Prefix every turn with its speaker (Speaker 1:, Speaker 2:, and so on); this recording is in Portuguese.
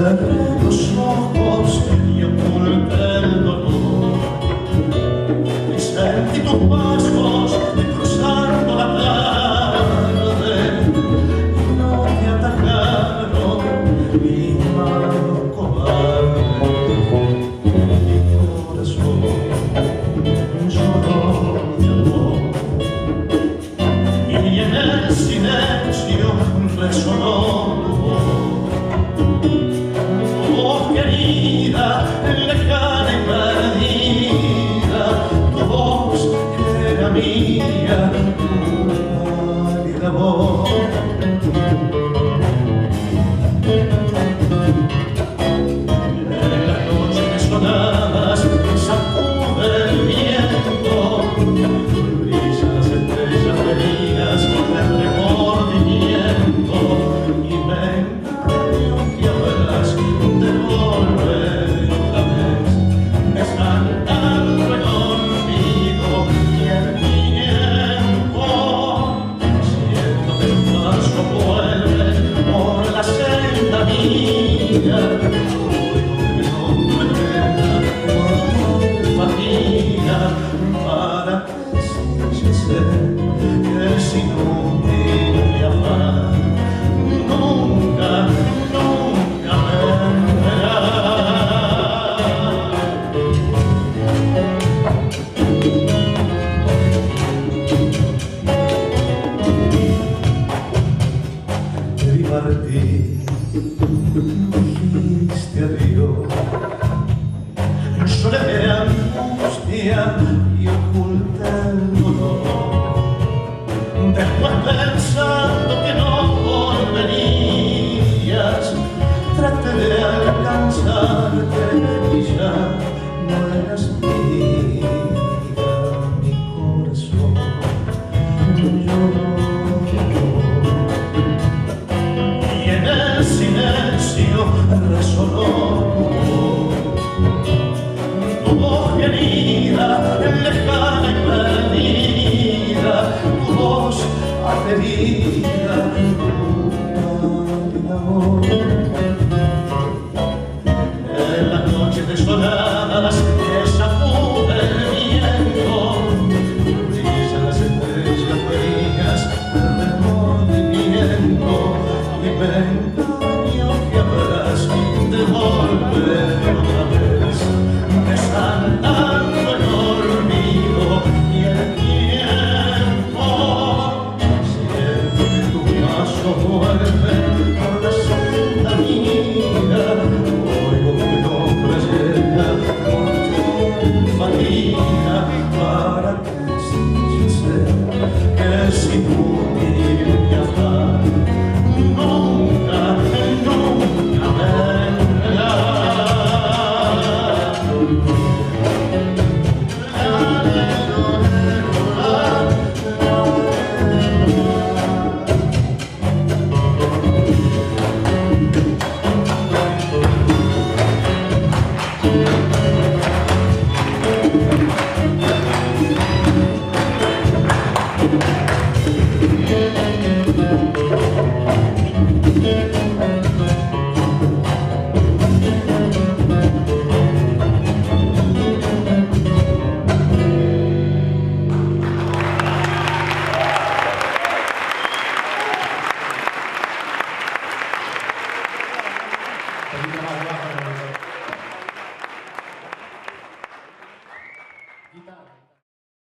Speaker 1: together. and one last son querido divina para Mestre José, é seguro.